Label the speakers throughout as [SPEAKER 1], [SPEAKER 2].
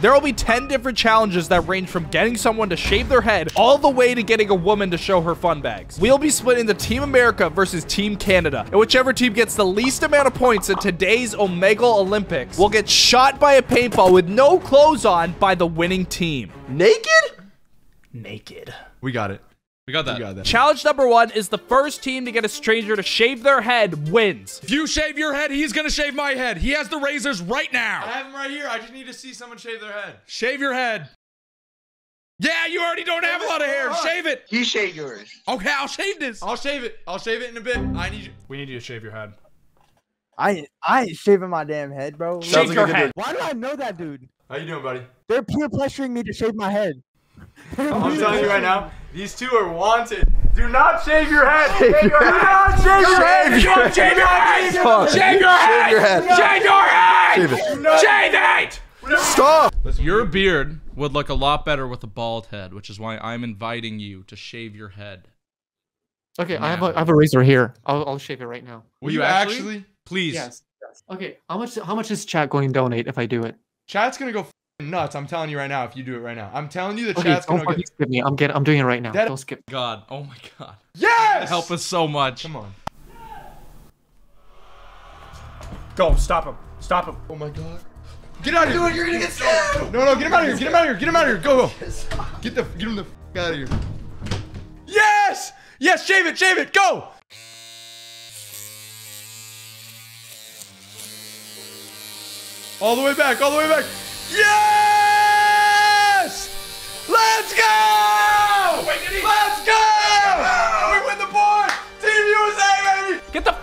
[SPEAKER 1] There will be 10 different challenges that range from getting someone to shave their head all the way to getting a woman to show her fun bags. We'll be split into Team America versus Team Canada, and whichever team gets the least amount of points in today's Omegle Olympics will get shot by a paintball with no clothes on by the winning team.
[SPEAKER 2] Naked?
[SPEAKER 1] Naked.
[SPEAKER 2] We got it.
[SPEAKER 3] We got that.
[SPEAKER 2] We got that.
[SPEAKER 1] Challenge number one is the first team to get a stranger to shave their head wins.
[SPEAKER 3] If you shave your head, he's gonna shave my head. He has the razors right now.
[SPEAKER 2] I have them right here. I just need to see someone shave their head.
[SPEAKER 3] Shave your head. Yeah, you already don't have a lot of hair. Shave it.
[SPEAKER 4] You shave yours.
[SPEAKER 3] Okay, I'll shave this.
[SPEAKER 2] I'll shave it. I'll shave it in a bit. I need you.
[SPEAKER 1] We need you to shave your head.
[SPEAKER 5] I I ain't shaving my damn head, bro.
[SPEAKER 1] Shave
[SPEAKER 2] like
[SPEAKER 1] your
[SPEAKER 2] a good
[SPEAKER 1] head.
[SPEAKER 5] Why do I know that, dude?
[SPEAKER 2] How you doing, buddy?
[SPEAKER 5] They're peer pressuring me to shave my head.
[SPEAKER 2] I'm telling you right now, these two are wanted. Do not shave your head. Do not shave your head.
[SPEAKER 3] Shave your head. Shave your head. Shave your head. Shave it. Shave it.
[SPEAKER 2] Stop.
[SPEAKER 3] Your beard would look a lot better with a bald head, which is why I'm inviting you to shave your head.
[SPEAKER 6] Okay, I have a I have a razor here. I'll I'll shave it right now.
[SPEAKER 2] Will you actually?
[SPEAKER 3] Please.
[SPEAKER 6] Yes. yes. Okay. How much how much is chat going to donate if I do it?
[SPEAKER 2] Chat's gonna go f***ing nuts. I'm telling you right now. If you do it right now, I'm telling you the
[SPEAKER 6] Okay,
[SPEAKER 2] chat's gonna get.
[SPEAKER 6] skip me. I'm getting I'm doing it right now.
[SPEAKER 2] That-
[SPEAKER 6] Don't skip.
[SPEAKER 3] God. Oh my God.
[SPEAKER 2] Yes.
[SPEAKER 3] Help us so much.
[SPEAKER 2] Come on.
[SPEAKER 1] Go, stop him. Stop him.
[SPEAKER 2] Oh my god. Get out of here. You're gonna get stabbed. No, no, get him out of here. Get him out of here. Get him out of here. Go, go. Get the get him the f- out of here. Yes! Yes, shave it, shave it, go! All the way back, all the way back. Yes! Let's go! Let's go! We win the board! Team USA, baby!
[SPEAKER 1] Get the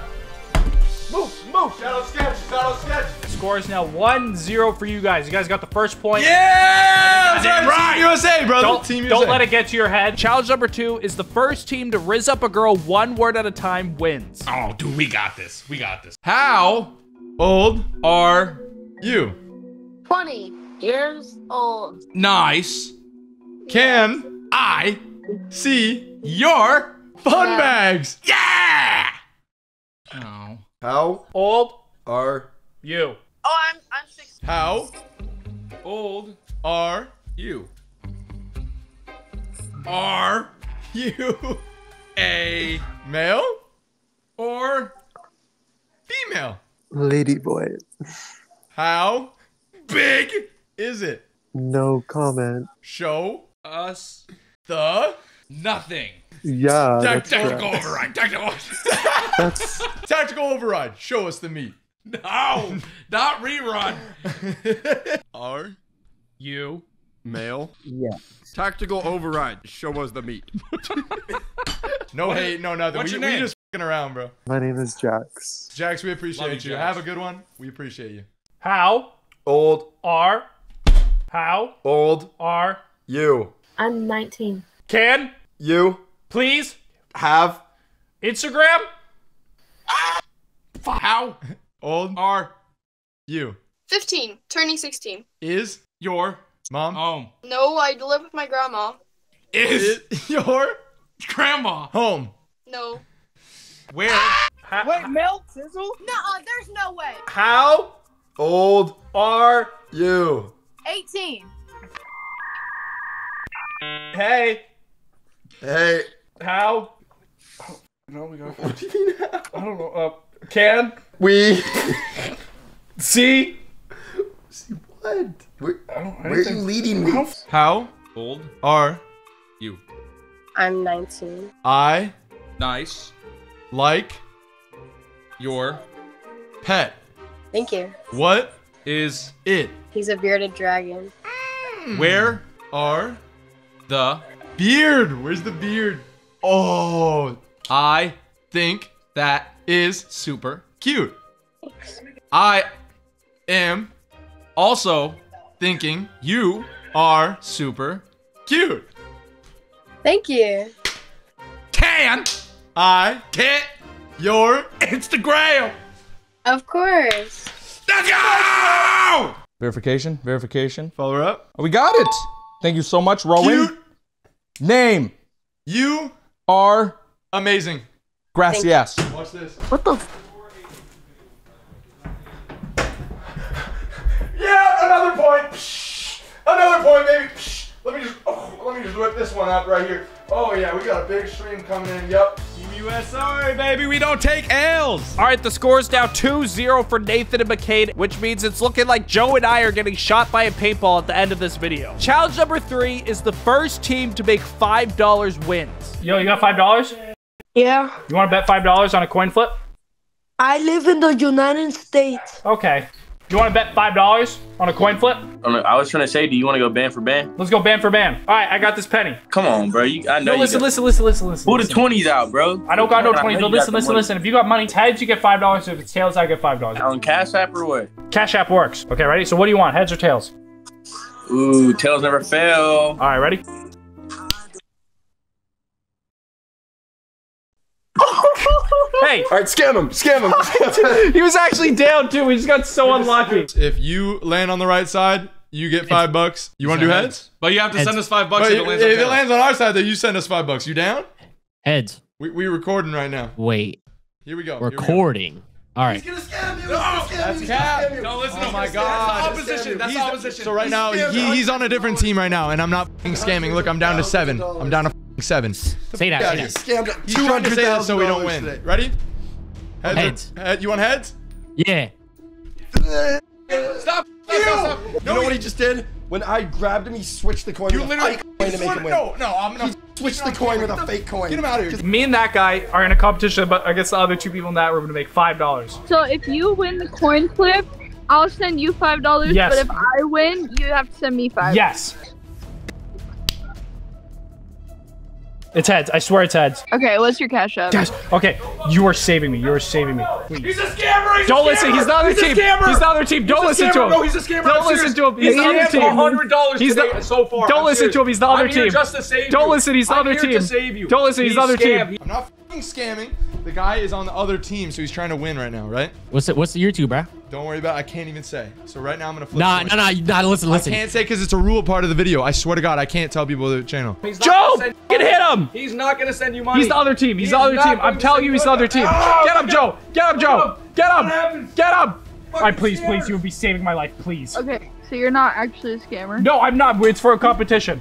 [SPEAKER 2] Move, move! Shadow sketch, shadow sketch.
[SPEAKER 1] score is now 1-0 for you guys. You guys got the first point.
[SPEAKER 2] Yeah!
[SPEAKER 1] Goddamn right.
[SPEAKER 2] Team USA, brother.
[SPEAKER 1] Don't,
[SPEAKER 2] Team USA.
[SPEAKER 1] don't let it get to your head. Challenge number two is the first team to riz up a girl one word at a time wins.
[SPEAKER 3] Oh, dude, we got this. We got this.
[SPEAKER 2] How old are you?
[SPEAKER 7] 20 years old.
[SPEAKER 3] Nice.
[SPEAKER 2] Can
[SPEAKER 3] I.
[SPEAKER 2] see your fun
[SPEAKER 7] Yeah.
[SPEAKER 2] bags?
[SPEAKER 3] Yeah. Oh.
[SPEAKER 2] How
[SPEAKER 1] Old
[SPEAKER 2] are
[SPEAKER 1] you.
[SPEAKER 7] Oh, I'm I'm six.
[SPEAKER 2] how old are you? Are you a male or female?
[SPEAKER 5] Lady boy.
[SPEAKER 2] How big is it?
[SPEAKER 5] No comment.
[SPEAKER 2] Show
[SPEAKER 3] Us.
[SPEAKER 2] the
[SPEAKER 3] Nothing.
[SPEAKER 5] Yeah.
[SPEAKER 2] Tac-
[SPEAKER 5] that's
[SPEAKER 3] Tactical
[SPEAKER 5] correct.
[SPEAKER 3] override. Tactical.
[SPEAKER 5] That's
[SPEAKER 2] tactical override. Show us the meat.
[SPEAKER 3] no. Not rerun.
[SPEAKER 8] Are
[SPEAKER 1] You.
[SPEAKER 8] male?
[SPEAKER 5] yeah.
[SPEAKER 8] Tactical override. Show us the meat.
[SPEAKER 2] No hate, no nothing.
[SPEAKER 3] what's
[SPEAKER 2] we,
[SPEAKER 3] your
[SPEAKER 2] we
[SPEAKER 3] name?
[SPEAKER 2] just fing around, bro.
[SPEAKER 5] My name is Jax.
[SPEAKER 2] Jax, we
[SPEAKER 3] Love
[SPEAKER 2] appreciate
[SPEAKER 3] you,
[SPEAKER 2] you.
[SPEAKER 3] Jax.
[SPEAKER 2] Have a good one. We appreciate you.
[SPEAKER 1] How
[SPEAKER 2] Old,
[SPEAKER 1] are how
[SPEAKER 2] old,
[SPEAKER 1] are
[SPEAKER 2] you.
[SPEAKER 7] I'm 19.
[SPEAKER 1] can
[SPEAKER 2] You
[SPEAKER 1] please
[SPEAKER 2] have
[SPEAKER 1] Instagram?
[SPEAKER 3] How
[SPEAKER 2] old
[SPEAKER 3] are
[SPEAKER 2] you.
[SPEAKER 9] 15, turning 16.
[SPEAKER 2] Is
[SPEAKER 3] your
[SPEAKER 2] mom
[SPEAKER 3] home?
[SPEAKER 9] No, I live with my grandma.
[SPEAKER 3] Is
[SPEAKER 2] is your
[SPEAKER 3] grandma?
[SPEAKER 2] home?
[SPEAKER 9] No.
[SPEAKER 3] Where? Ah!
[SPEAKER 5] Wait, milk sizzle?
[SPEAKER 7] No, there's no way.
[SPEAKER 1] How
[SPEAKER 2] Old
[SPEAKER 1] are
[SPEAKER 2] you.
[SPEAKER 7] 18.
[SPEAKER 1] hey
[SPEAKER 2] Hey.
[SPEAKER 1] how no we got What do you mean? I don't know uh can
[SPEAKER 2] We
[SPEAKER 1] see See
[SPEAKER 2] what? Where,
[SPEAKER 1] I don't
[SPEAKER 2] where are you leading me? How
[SPEAKER 3] Old.
[SPEAKER 2] are
[SPEAKER 3] You.
[SPEAKER 7] I'm 19.
[SPEAKER 2] I
[SPEAKER 3] Nice.
[SPEAKER 2] like
[SPEAKER 3] Your
[SPEAKER 2] pet?
[SPEAKER 7] Thank you.
[SPEAKER 2] What
[SPEAKER 3] is
[SPEAKER 2] it?
[SPEAKER 7] He's a bearded dragon. Mm.
[SPEAKER 3] where
[SPEAKER 2] Are
[SPEAKER 3] the
[SPEAKER 2] beard? Where's the beard? Oh,
[SPEAKER 3] I
[SPEAKER 2] think
[SPEAKER 3] that
[SPEAKER 2] is
[SPEAKER 3] super.
[SPEAKER 2] cute.
[SPEAKER 3] I
[SPEAKER 2] Am
[SPEAKER 3] also
[SPEAKER 2] thinking
[SPEAKER 3] you
[SPEAKER 2] are
[SPEAKER 3] super
[SPEAKER 2] cute.
[SPEAKER 7] Thank you.
[SPEAKER 3] can
[SPEAKER 2] I
[SPEAKER 3] get
[SPEAKER 2] your
[SPEAKER 3] Instagram.
[SPEAKER 7] Of course.
[SPEAKER 3] Let's go!
[SPEAKER 10] Verification, verification.
[SPEAKER 2] follow up.
[SPEAKER 10] Oh, we got it. Thank you so much, Rowan.
[SPEAKER 2] Cute.
[SPEAKER 10] Name
[SPEAKER 2] You
[SPEAKER 10] are
[SPEAKER 2] amazing.
[SPEAKER 10] Gracias.
[SPEAKER 2] Watch this.
[SPEAKER 7] What the?
[SPEAKER 2] Yeah, another point. Whip oh, this one up right here. Oh yeah, we got a big stream coming in. Yep.
[SPEAKER 3] Team USA, baby. We don't take L's.
[SPEAKER 1] All right, the score is now 2-0 for Nathan and McCade, which means it's looking like Joe and I are getting shot by a paintball at the end of this video. Challenge number three is the first team to make $5 wins.
[SPEAKER 4] Yo, you got five dollars?
[SPEAKER 11] Yeah.
[SPEAKER 4] You want to bet five dollars on a coin flip?
[SPEAKER 11] I live in the United States.
[SPEAKER 4] Okay. You want to bet five dollars on a coin flip?
[SPEAKER 12] I was trying to say, do you want to go band for band?
[SPEAKER 4] Let's go band for band. All right, I got this penny.
[SPEAKER 12] Come on, bro. You, I know
[SPEAKER 4] No,
[SPEAKER 12] you
[SPEAKER 4] listen, listen, listen, listen, listen.
[SPEAKER 12] Pull the twenties out, bro.
[SPEAKER 4] I don't got no twenties, but
[SPEAKER 12] you
[SPEAKER 4] listen, listen, listen. If you got money, heads, you get five dollars. If it's tails, I get five dollars.
[SPEAKER 12] On Cash App or what?
[SPEAKER 4] Cash App works. Okay, ready? So what do you want, heads or tails?
[SPEAKER 12] Ooh, tails never fail.
[SPEAKER 4] All right, ready? Hey,
[SPEAKER 2] All right, scam him. Scam him.
[SPEAKER 4] he was actually down too. We just got so unlucky.
[SPEAKER 2] if you land on the right side, you get five bucks. You want to do heads?
[SPEAKER 3] But you have to
[SPEAKER 6] Heads.
[SPEAKER 3] send us five bucks
[SPEAKER 2] But
[SPEAKER 3] if it lands on
[SPEAKER 2] it lands on our side, then you send us five bucks. You down?
[SPEAKER 6] Heads.
[SPEAKER 2] We we recording right now.
[SPEAKER 6] Wait.
[SPEAKER 2] Here we go. Here we go.
[SPEAKER 6] Recording. All right.
[SPEAKER 2] That's cap.
[SPEAKER 3] No, listen.
[SPEAKER 2] Oh
[SPEAKER 3] to
[SPEAKER 2] my
[SPEAKER 3] him.
[SPEAKER 2] God.
[SPEAKER 3] That's the opposition. That's
[SPEAKER 2] He's-
[SPEAKER 3] opposition.
[SPEAKER 2] So right now he, he's on a different team right now, and I'm not f***ing scamming. Look, I'm down to seven. I'm down to f***ing seven.
[SPEAKER 6] Say that.
[SPEAKER 2] Yeah,
[SPEAKER 6] Say that.
[SPEAKER 2] He's trying to say that so we don't win. Ready? Heads.
[SPEAKER 6] Heads.
[SPEAKER 2] Head, you want heads?
[SPEAKER 6] Yeah.
[SPEAKER 3] Stop. Stop. Stop. Stop.
[SPEAKER 13] You know what he just did? When I grabbed him, he switched the coin
[SPEAKER 2] You
[SPEAKER 13] with a
[SPEAKER 2] literally
[SPEAKER 13] fake coin to make him win.
[SPEAKER 2] No, no, I'm not.
[SPEAKER 13] Switch the coin with a fake coin.
[SPEAKER 2] Get him out of here.
[SPEAKER 4] Me and that guy are in a competition, but I guess the other two people in that room are going to make five dollars.
[SPEAKER 14] So if you win the coin flip, I'll send you five dollars.
[SPEAKER 4] Yes.
[SPEAKER 14] But if I win, you have to send me five.
[SPEAKER 4] Yes. It's heads. I swear it's heads.
[SPEAKER 14] Okay, what's your cash app?
[SPEAKER 4] Guys, okay, you are saving me. You are saving me. Please.
[SPEAKER 3] He's a scammer. He's
[SPEAKER 4] Don't
[SPEAKER 3] a
[SPEAKER 4] listen.
[SPEAKER 3] scammer.
[SPEAKER 4] He's the other
[SPEAKER 3] He's
[SPEAKER 4] team.
[SPEAKER 3] scammer.
[SPEAKER 4] He's the other team. Don't listen to him.
[SPEAKER 3] No, he's a scammer.
[SPEAKER 4] Don't
[SPEAKER 3] I'm
[SPEAKER 4] listen
[SPEAKER 3] serious.
[SPEAKER 4] to him. He's the
[SPEAKER 3] He
[SPEAKER 4] other
[SPEAKER 3] has
[SPEAKER 4] team.
[SPEAKER 3] $100
[SPEAKER 4] He's
[SPEAKER 3] today
[SPEAKER 4] the,
[SPEAKER 3] so far.
[SPEAKER 4] Don't
[SPEAKER 3] I'm
[SPEAKER 4] listen
[SPEAKER 3] serious.
[SPEAKER 4] to him. He's the other
[SPEAKER 3] I'm here
[SPEAKER 4] team.
[SPEAKER 3] just to save
[SPEAKER 4] Don't
[SPEAKER 3] you.
[SPEAKER 4] listen. He's the
[SPEAKER 3] I'm
[SPEAKER 4] other team.
[SPEAKER 3] to save you.
[SPEAKER 4] Don't listen. He's, the
[SPEAKER 3] He's
[SPEAKER 4] other
[SPEAKER 3] scammed.
[SPEAKER 4] team.
[SPEAKER 2] I'm not f***ing scamming. The guy is on the other team, so he's trying to win right now, right?
[SPEAKER 6] What's it? What's the YouTube, bro?
[SPEAKER 2] Don't worry about it. I can't even say. So right now I'm gonna flip.
[SPEAKER 6] Nah,
[SPEAKER 2] coins.
[SPEAKER 6] nah, nah, nah. Listen, listen.
[SPEAKER 2] I can't say because it's a rule part of the video. I swear to God, I can't tell people the channel.
[SPEAKER 3] He's
[SPEAKER 4] Joe,
[SPEAKER 3] gonna send-
[SPEAKER 4] hit him.
[SPEAKER 3] He's not gonna send you money.
[SPEAKER 4] He's the other team. He's
[SPEAKER 3] He
[SPEAKER 4] the other team. I'm telling you, he's the other team.
[SPEAKER 3] Oh,
[SPEAKER 4] Get him, Joe. Get him, Joe. Get him.
[SPEAKER 3] happened?
[SPEAKER 4] Get him. All right, please,
[SPEAKER 3] scammer.
[SPEAKER 4] please. you will be saving my life, please.
[SPEAKER 14] Okay, so you're not actually a scammer.
[SPEAKER 4] No, I'm not. It's for a competition.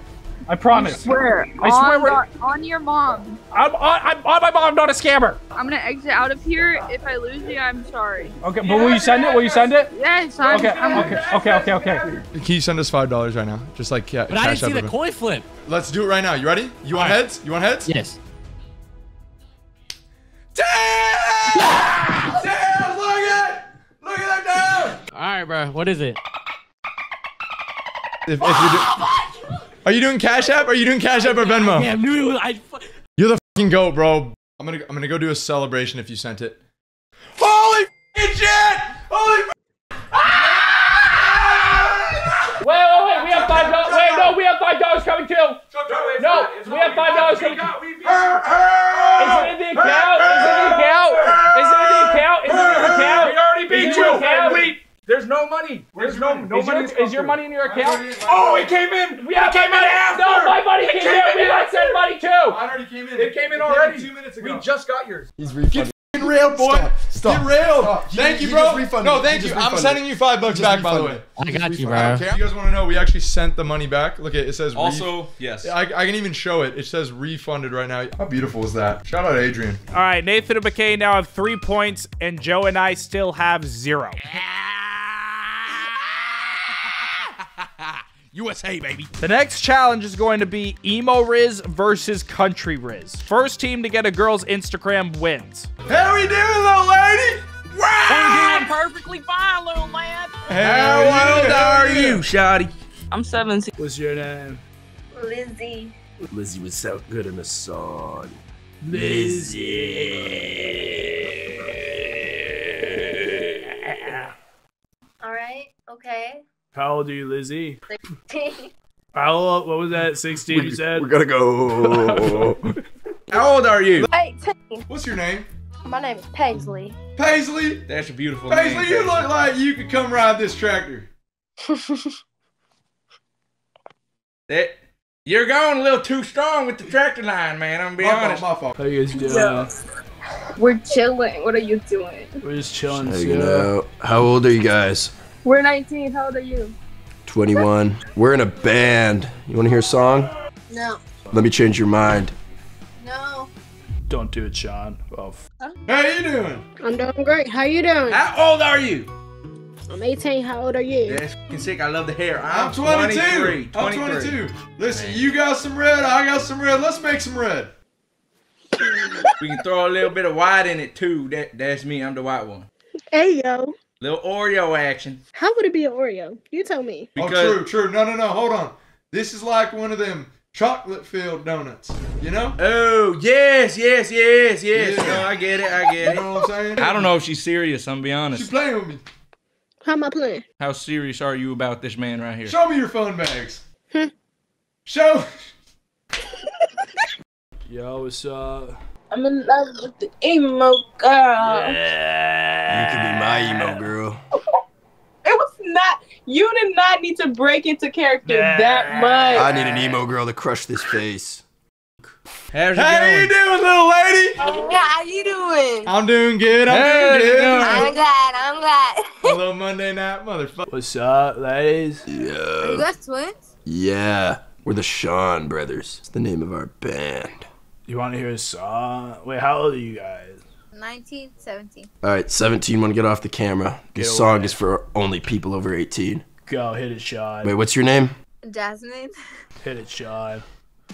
[SPEAKER 4] I promise.
[SPEAKER 14] I swear.
[SPEAKER 4] I swear
[SPEAKER 14] on,
[SPEAKER 4] we're-
[SPEAKER 14] on your mom.
[SPEAKER 4] I'm on, I'm on my mom. I'm not a scammer.
[SPEAKER 14] I'm gonna exit out of here. If I lose you, I'm sorry.
[SPEAKER 4] Okay, but will you send it? Will you send it?
[SPEAKER 14] Yes, I'm.
[SPEAKER 4] Okay,
[SPEAKER 14] I'm
[SPEAKER 4] okay, okay, okay, okay.
[SPEAKER 2] Can you send us five dollars right now? Just like yeah.
[SPEAKER 6] But I didn't see the coin flip.
[SPEAKER 2] Let's do it right now. You ready? You want
[SPEAKER 6] All right.
[SPEAKER 2] heads? You want heads?
[SPEAKER 6] Yes.
[SPEAKER 2] Tails! Tails! Look at Look at that
[SPEAKER 6] All right, bro. What is it?
[SPEAKER 2] If, if you do, are you doing Cash App? Are you doing Cash App or Venmo?
[SPEAKER 6] Yeah, I knew it was. I,
[SPEAKER 2] You're the fucking goat, bro. I'm gonna I'm gonna go do a celebration if you sent it. Holy fucking shit! Holy.
[SPEAKER 4] Wait, wait, wait. We have five dollars. Wait, no, we have five dollars coming too. No, we have five dollars coming. Is it in the account? Is it in the account? Is it in the account? Is it in the account?
[SPEAKER 3] We already
[SPEAKER 4] Is
[SPEAKER 3] beat
[SPEAKER 4] it in
[SPEAKER 3] you.
[SPEAKER 4] the account?
[SPEAKER 3] Wait. There's no money. There's no no
[SPEAKER 4] Is,
[SPEAKER 3] money.
[SPEAKER 4] your, is your money in your account?
[SPEAKER 3] Oh, it came in.
[SPEAKER 4] We have
[SPEAKER 3] it came in after.
[SPEAKER 4] No, my money
[SPEAKER 3] It
[SPEAKER 4] came,
[SPEAKER 3] came
[SPEAKER 4] in.
[SPEAKER 3] in
[SPEAKER 4] We got sent money too.
[SPEAKER 2] Mine already came in.
[SPEAKER 3] It came in already.
[SPEAKER 2] two minutes ago.
[SPEAKER 3] We just got yours.
[SPEAKER 13] He's refunded.
[SPEAKER 2] Get railed, boy.
[SPEAKER 13] Stop. Stop.
[SPEAKER 2] Get railed.
[SPEAKER 13] Stop. He-
[SPEAKER 2] Thank
[SPEAKER 13] he
[SPEAKER 2] you,
[SPEAKER 13] just
[SPEAKER 2] bro.
[SPEAKER 13] refunded.
[SPEAKER 2] No,
[SPEAKER 13] He
[SPEAKER 2] thank
[SPEAKER 13] just
[SPEAKER 2] you. I'm sending you five bucks back,
[SPEAKER 13] just
[SPEAKER 2] by the way.
[SPEAKER 6] I got you, bro.
[SPEAKER 2] care. You guys want to know? We actually sent the money back. Look, it, it says. re-
[SPEAKER 3] Also, yes.
[SPEAKER 2] I, I can even show it. It says refunded right now. How beautiful is that? Shout out Adrian.
[SPEAKER 1] All right, Nathan and McKay now have three points, and Joe and I still have zero.
[SPEAKER 3] USA, baby.
[SPEAKER 1] The next challenge is going to be Emo Riz versus Country Riz. First team to get a girl's Instagram wins.
[SPEAKER 2] How we doing, little lady? Wow!
[SPEAKER 15] I'm doing perfectly fine, little man.
[SPEAKER 2] How old are you,
[SPEAKER 3] Shotty?
[SPEAKER 15] I'm 17.
[SPEAKER 4] What's your name?
[SPEAKER 7] Lizzie.
[SPEAKER 8] Lizzie was so good in the sun.
[SPEAKER 7] All right. Okay.
[SPEAKER 4] How old are you, Lizzie?
[SPEAKER 7] 16.
[SPEAKER 4] How old? What was that? 16, you said?
[SPEAKER 8] We're gonna go. How old are you?
[SPEAKER 7] 18.
[SPEAKER 2] What's your name?
[SPEAKER 7] My name is Paisley.
[SPEAKER 2] Paisley.
[SPEAKER 3] That's a beautiful
[SPEAKER 2] Paisley,
[SPEAKER 3] name.
[SPEAKER 2] Paisley, you look like you could come ride this tractor.
[SPEAKER 3] That, you're going a little too strong with the tractor line, man. I'm gonna be
[SPEAKER 2] My fault, my fault.
[SPEAKER 4] How you guys doing?
[SPEAKER 14] We're chilling. What are you doing?
[SPEAKER 4] We're just chilling.
[SPEAKER 8] Hanging
[SPEAKER 4] so-
[SPEAKER 8] out. How old are you guys?
[SPEAKER 14] We're 19. How old are you?
[SPEAKER 8] 21. We're in a band. You want to hear a song?
[SPEAKER 7] No.
[SPEAKER 13] Let me change your mind.
[SPEAKER 7] No.
[SPEAKER 1] Don't do it, Sean. Oh, f-
[SPEAKER 2] How you doing?
[SPEAKER 16] I'm doing great. How you doing?
[SPEAKER 3] How old are you?
[SPEAKER 16] I'm 18. How old are you?
[SPEAKER 3] That's fucking sick. I love the hair.
[SPEAKER 2] I'm
[SPEAKER 3] I'm,
[SPEAKER 2] 22.
[SPEAKER 3] 23.
[SPEAKER 2] I'm 22. Listen, you got some red, I got some red. Let's make some red.
[SPEAKER 3] We can throw a little bit of white in it too. That that's me. I'm the white one.
[SPEAKER 16] Hey yo.
[SPEAKER 3] Little Oreo action.
[SPEAKER 16] How would it be an Oreo? You tell me.
[SPEAKER 2] oh, true, true. No, no, no. Hold on. This is like one of them chocolate filled donuts. You know?
[SPEAKER 3] Oh yes, yes, yes, yes.
[SPEAKER 2] Yeah.
[SPEAKER 3] No, I get it. I get it.
[SPEAKER 2] You know what I'm saying?
[SPEAKER 17] I don't know if she's serious. I'm gonna be honest.
[SPEAKER 2] She's playing with me.
[SPEAKER 16] How am I playing?
[SPEAKER 17] How serious are you about this man right here?
[SPEAKER 2] Show me your phone bags.
[SPEAKER 16] Hmm.
[SPEAKER 2] Show.
[SPEAKER 1] Yo, what's up?
[SPEAKER 8] I'm in love with the emo girl.
[SPEAKER 13] You can be my emo girl.
[SPEAKER 14] It was not. You did not need to break into character that much.
[SPEAKER 13] I need an emo girl to crush this face.
[SPEAKER 3] How's
[SPEAKER 2] How
[SPEAKER 3] going?
[SPEAKER 2] you doing, little lady?
[SPEAKER 7] Yeah, how you doing?
[SPEAKER 2] I'm doing good. I'm
[SPEAKER 3] How's
[SPEAKER 2] doing good.
[SPEAKER 3] going?
[SPEAKER 7] I'm glad. I'm glad.
[SPEAKER 2] A little Monday night motherfucker.
[SPEAKER 1] What's up, ladies?
[SPEAKER 7] you
[SPEAKER 13] Yeah.
[SPEAKER 7] guys twins?
[SPEAKER 13] Yeah. We're the Sean Brothers. It's the name of our band.
[SPEAKER 1] You want to hear a song? Wait, how old are you guys?
[SPEAKER 7] 19, 17.
[SPEAKER 13] All right, 17, want to get off the camera. This
[SPEAKER 1] Get
[SPEAKER 13] song
[SPEAKER 1] away.
[SPEAKER 13] is for only people over 18.
[SPEAKER 1] Go, hit it, Sean.
[SPEAKER 13] Wait, what's your name?
[SPEAKER 7] Jasmine.
[SPEAKER 1] Hit it, Sean.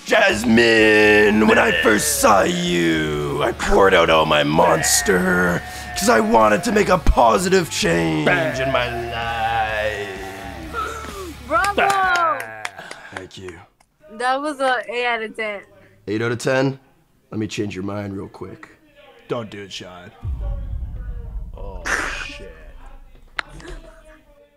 [SPEAKER 13] Jasmine, when I first saw you, I poured out all my monster because I wanted to make a positive change in my life.
[SPEAKER 7] Bravo!
[SPEAKER 13] Thank you.
[SPEAKER 7] That was a 8 out of 10.
[SPEAKER 13] 8 out of 10? Let me change your mind real quick.
[SPEAKER 1] Don't do it, Sean. Oh, shit.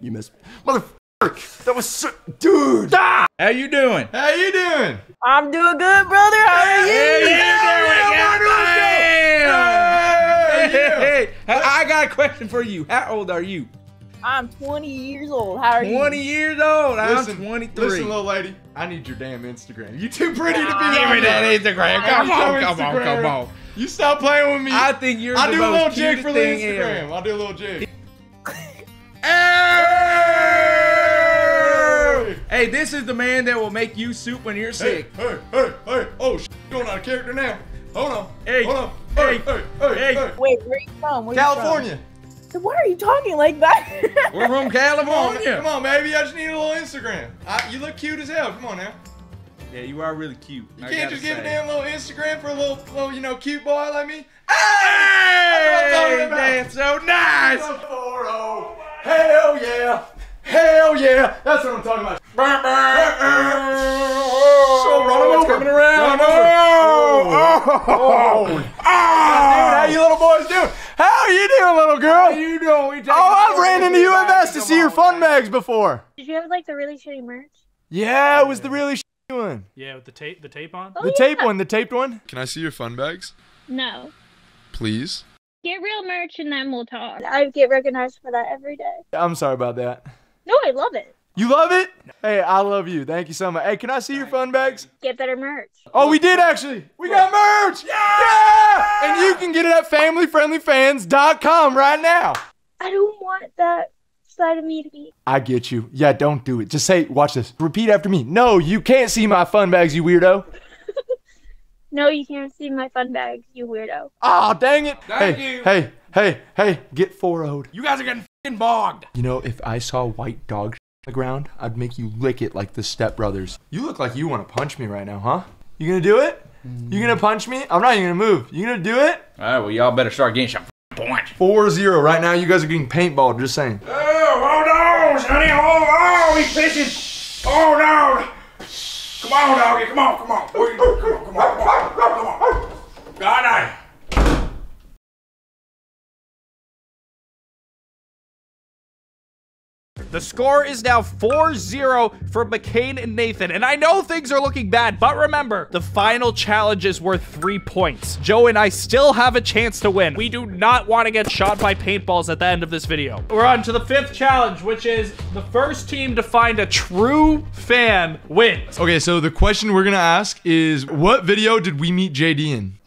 [SPEAKER 13] You missed. Motherfucker! That was so. Dude!
[SPEAKER 3] How you doing?
[SPEAKER 2] How you doing?
[SPEAKER 14] I'm doing good, brother. How are you?
[SPEAKER 3] Hey, hey, hey, I got a question for you. How old are you?
[SPEAKER 14] I'm 20 years old. How are you?
[SPEAKER 3] 20 years old. I'm
[SPEAKER 2] Listen,
[SPEAKER 3] 23.
[SPEAKER 2] Listen, little lady. I need your damn Instagram. You too pretty to be
[SPEAKER 3] Give
[SPEAKER 2] on
[SPEAKER 3] me that. Instagram. Come on,
[SPEAKER 2] your
[SPEAKER 3] come on, come on.
[SPEAKER 2] You stop playing with me.
[SPEAKER 3] I think you're
[SPEAKER 2] I
[SPEAKER 3] the
[SPEAKER 2] do a little jig for the Instagram.
[SPEAKER 3] ever.
[SPEAKER 2] I'll do a little jig.
[SPEAKER 3] Hey, this is the man that will make you soup when you're sick.
[SPEAKER 2] hey, hey, hey. Oh, sh- going out of character now. Hold on.
[SPEAKER 3] Hey,
[SPEAKER 2] Hold on. Hey, hey, hey,
[SPEAKER 3] hey.
[SPEAKER 2] hey.
[SPEAKER 14] Wait, where are you from? Where
[SPEAKER 2] California.
[SPEAKER 14] You from? Why are you talking like that?
[SPEAKER 3] We're from California.
[SPEAKER 2] come on, baby. I just need a little Instagram. I, you look cute as hell. Come on now.
[SPEAKER 3] Yeah, you are really cute.
[SPEAKER 2] You
[SPEAKER 3] I
[SPEAKER 2] can't
[SPEAKER 3] gotta
[SPEAKER 2] just give a
[SPEAKER 3] say.
[SPEAKER 2] damn little Instagram for a little, little, you know, cute boy like me.
[SPEAKER 3] Hey, that's so nice.
[SPEAKER 2] oh. Hell yeah. Hell yeah. That's what I'm talking about. So run him over.
[SPEAKER 3] coming around.
[SPEAKER 2] Run him over. Oh. Dude, how you little boys doing? How you doing, little girl?
[SPEAKER 3] How you doing? We taking
[SPEAKER 2] Oh, I've
[SPEAKER 3] over
[SPEAKER 2] ran into
[SPEAKER 3] here,
[SPEAKER 2] UMS
[SPEAKER 3] baby.
[SPEAKER 2] to see your fun bags before.
[SPEAKER 16] Did you have like the really shitty merch?
[SPEAKER 2] Yeah, it was the really shitty one.
[SPEAKER 1] Yeah, with the tape, the tape on.
[SPEAKER 2] Oh, the tape one, the taped one. Can I see your fun bags,
[SPEAKER 16] No.
[SPEAKER 2] please?
[SPEAKER 16] Get real merch and then we'll talk. I get recognized for that every day.
[SPEAKER 2] I'm sorry about that.
[SPEAKER 16] No, I love it.
[SPEAKER 2] You love it? Hey, I love you. Thank you so much. Hey, can I see your fun bags?
[SPEAKER 16] Get better merch.
[SPEAKER 2] Oh, we did actually. We got merch. Yeah! yeah! And you can get it at familyfriendlyfans.com right now.
[SPEAKER 16] I don't want that side of me to be.
[SPEAKER 2] I get you. Yeah, don't do it. Just say, watch this. Repeat after me. No, you can't see my fun bags, you weirdo.
[SPEAKER 16] No, you can't see my fun bags, you weirdo.
[SPEAKER 2] Oh, dang it.
[SPEAKER 3] Thank
[SPEAKER 2] hey,
[SPEAKER 3] you.
[SPEAKER 2] hey, hey, hey, get 4 0'd.
[SPEAKER 3] You guys are getting fucking bogged.
[SPEAKER 2] You know, if I saw white dog on the ground, I'd make you lick it like the Step Brothers. You look like you want to punch me right now, huh? You gonna do it? You gonna punch me? I'm not even gonna move. You gonna do it?
[SPEAKER 3] All right, well, y'all better start getting some points.
[SPEAKER 2] 4 0. Right now, you guys are getting paintballed, just saying.
[SPEAKER 3] Oh, hold on, sonny. Oh, oh, he's fishing. Oh, no. Come on, doggy. Come on, come on. What you doing? Come on, come on, come on. Come on. God, I.
[SPEAKER 1] The score is now 4-0 for McCain and Nathan. And I know things are looking bad, but remember, the final challenge is worth three points. Joe and I still have a chance to win. We do not want to get shot by paintballs at the end of this video. We're on to the fifth challenge, which is the first team to find a true fan wins.
[SPEAKER 2] Okay, so the question we're gonna ask is what video did we meet JD in?